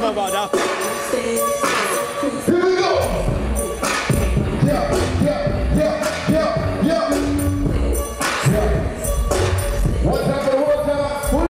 Don't. Here we go. Yeah, yeah, yeah, yeah. Yeah.